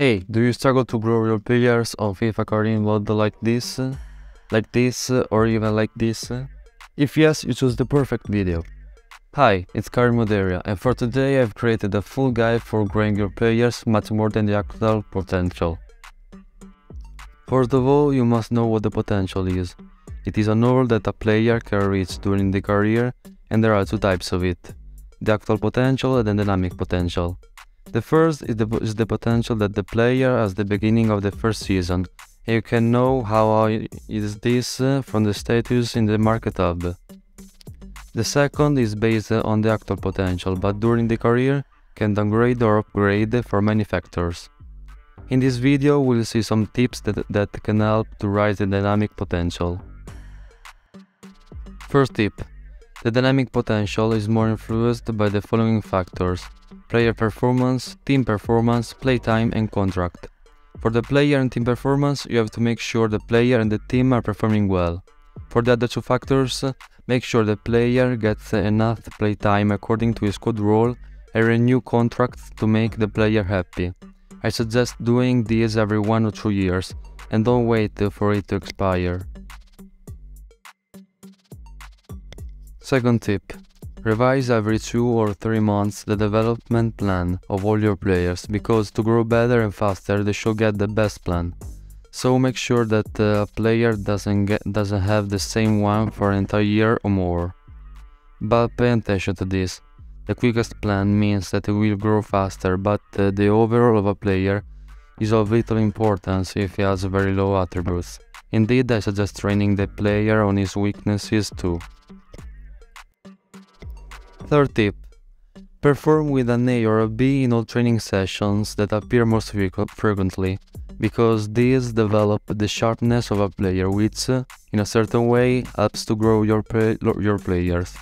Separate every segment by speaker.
Speaker 1: Hey, do you struggle to grow your players on FIFA career mode like this? Like this or even like this? If yes, you choose the perfect video. Hi, it's careermode area and for today I've created a full guide for growing your players much more than the actual potential. First of all, you must know what the potential is. It is a number that a player can reach during the career and there are two types of it. The actual potential and the dynamic potential. The first is the, is the potential that the player has at the beginning of the first season. You can know how is this uh, from the status in the market hub. The second is based on the actual potential, but during the career can downgrade or upgrade for many factors. In this video we'll see some tips that, that can help to raise the dynamic potential. First tip. The dynamic potential is more influenced by the following factors player performance, team performance, playtime and contract. For the player and team performance, you have to make sure the player and the team are performing well. For the other two factors, make sure the player gets enough playtime according to his squad role and renew contracts to make the player happy. I suggest doing this every one or two years, and don't wait for it to expire. Second tip. Revise every 2 or 3 months the development plan of all your players, because to grow better and faster they should get the best plan. So make sure that a player doesn't, get, doesn't have the same one for an entire year or more. But pay attention to this. The quickest plan means that it will grow faster, but uh, the overall of a player is of vital importance if he has very low attributes. Indeed, I suggest training the player on his weaknesses too. Third tip. Perform with an A or a B in all training sessions that appear most frequently, because these develop the sharpness of a player which, uh, in a certain way, helps to grow your, your players.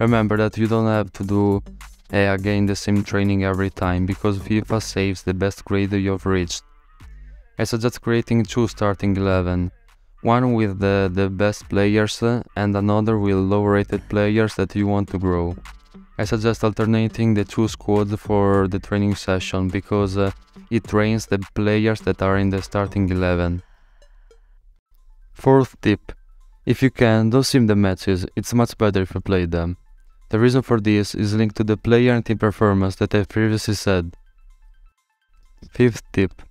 Speaker 1: Remember that you don't have to do A again the same training every time, because FIFA saves the best grade you've reached. I suggest creating two starting 11, one with the, the best players uh, and another with low rated players that you want to grow. I suggest alternating the two squads for the training session because uh, it trains the players that are in the starting 11. Fourth tip. If you can, don't sim the matches, it's much better if you play them. The reason for this is linked to the player and team performance that I've previously said. Fifth tip.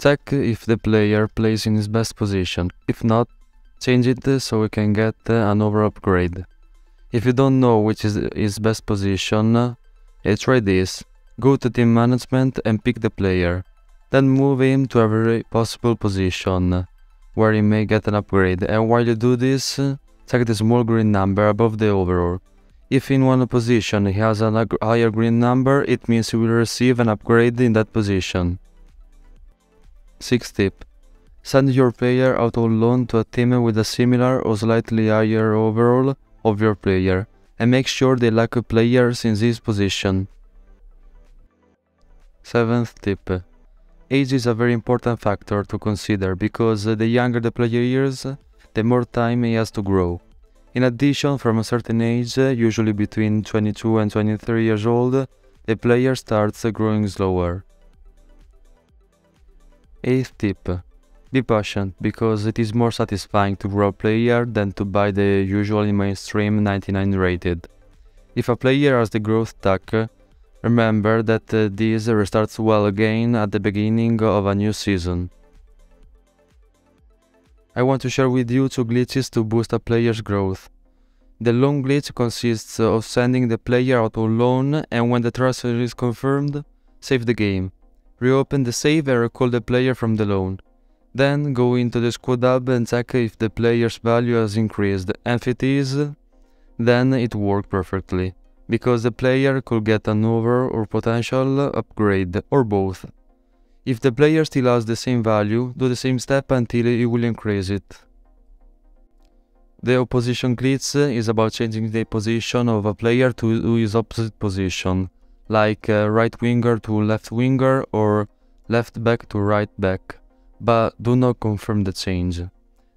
Speaker 1: Check if the player plays in his best position. If not, change it so we can get an over upgrade. If you don't know which is his best position, uh, try this. Go to team management and pick the player. Then move him to every possible position where he may get an upgrade. And while you do this, check the small green number above the overall. If in one position he has a higher green number, it means he will receive an upgrade in that position. 6th tip. Send your player out on loan to a team with a similar or slightly higher overall of your player and make sure they lack players in this position. Seventh tip. Age is a very important factor to consider because the younger the player is, the more time he has to grow. In addition, from a certain age, usually between 22 and 23 years old, the player starts growing slower. 8th tip. Be patient, because it is more satisfying to grow a player than to buy the usually mainstream 99 rated. If a player has the growth tag, remember that uh, this restarts well again at the beginning of a new season. I want to share with you two glitches to boost a player's growth. The loan glitch consists of sending the player out on loan and when the transfer is confirmed, save the game. Reopen the save and recall the player from the loan. Then go into the squad hub and check if the player's value has increased, and if it is, then it worked perfectly, because the player could get an over or potential upgrade, or both. If the player still has the same value, do the same step until he will increase it. The opposition glitch is about changing the position of a player to his opposite position, like right winger to left winger or left back to right back but do not confirm the change.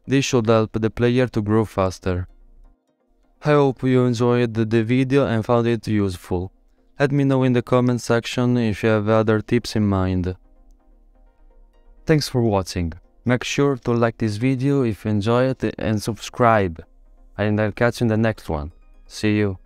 Speaker 1: This should help the player to grow faster. I hope you enjoyed the video and found it useful. Let me know in the comment section if you have other tips in mind. Thanks for watching. Make sure to like this video if you enjoy it and subscribe. And I'll catch you in the next one. See you.